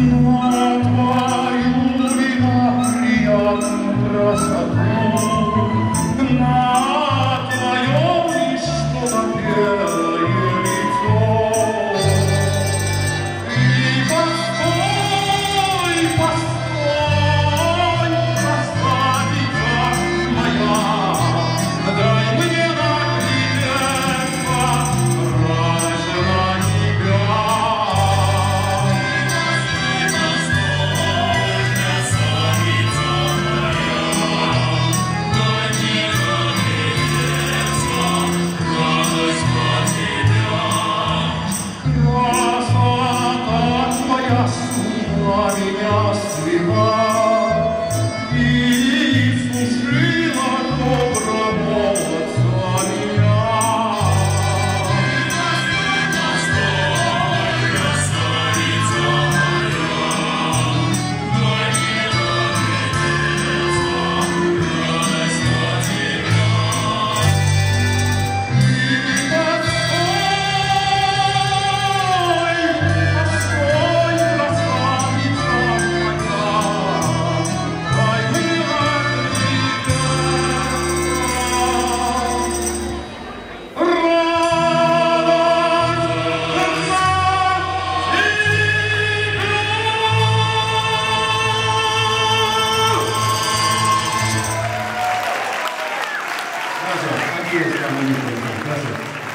no. Gracias. Aquí está, muy bien. Gracias.